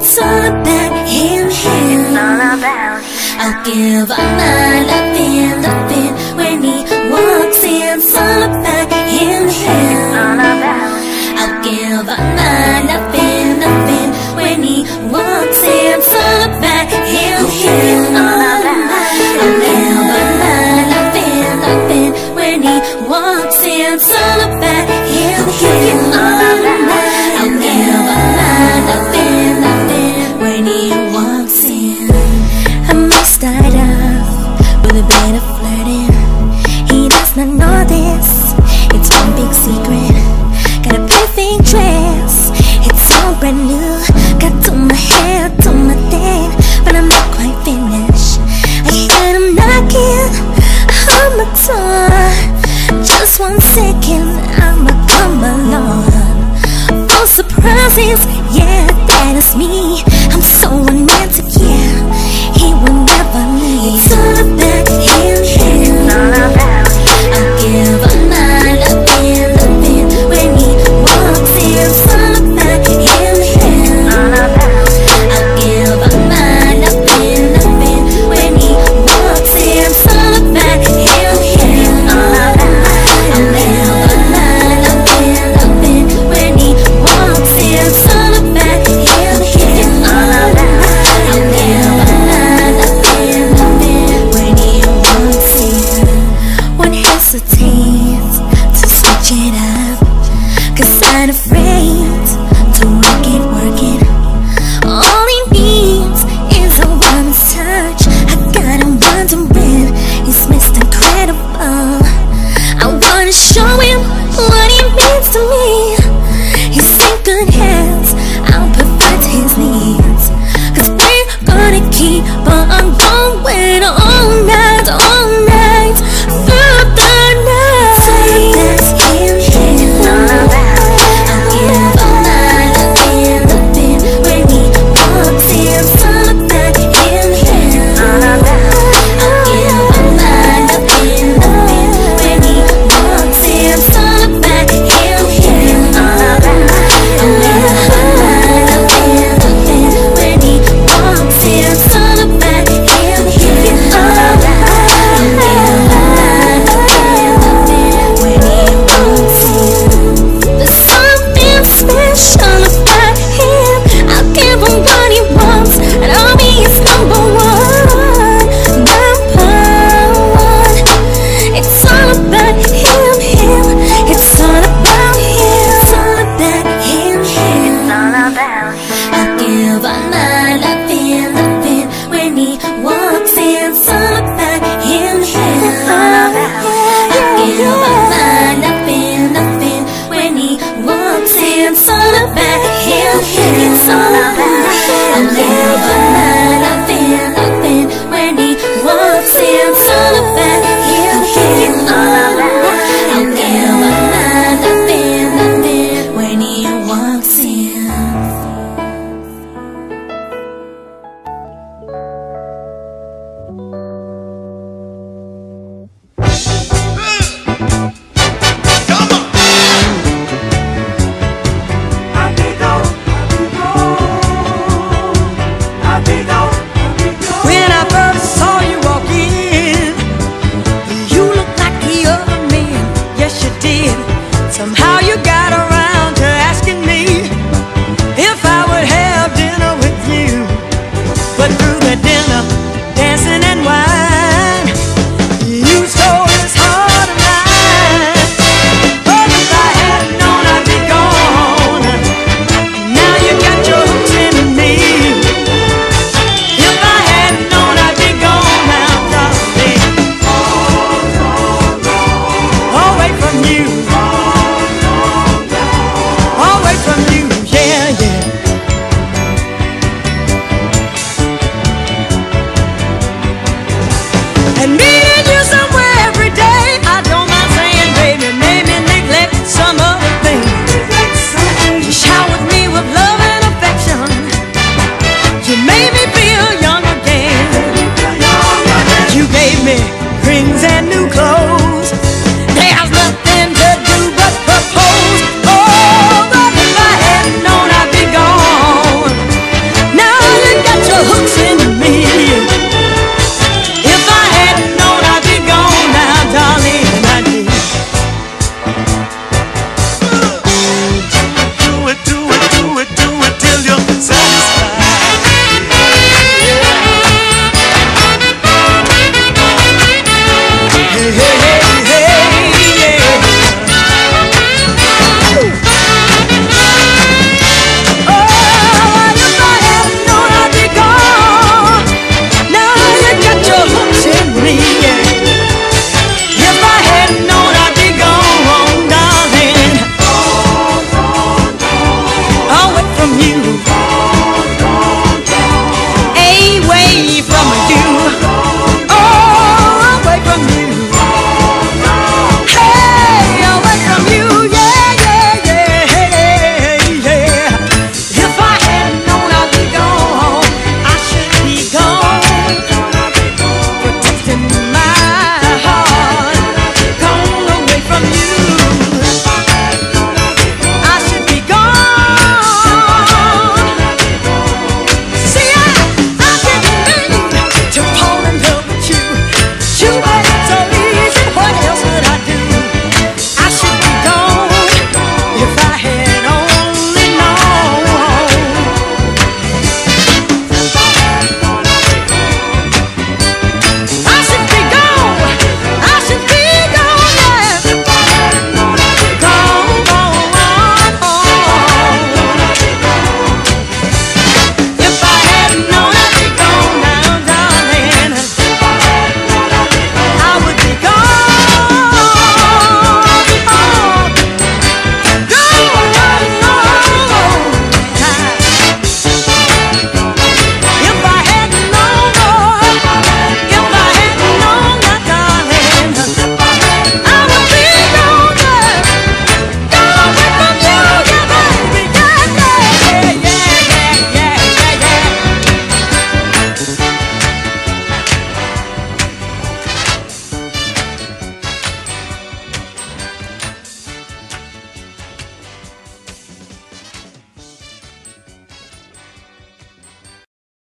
It's all about him, him. It's all about him. I'll give all my love in, love when he walks in. It's all about thinking I'ma come along. Full surprises, yeah, that is me.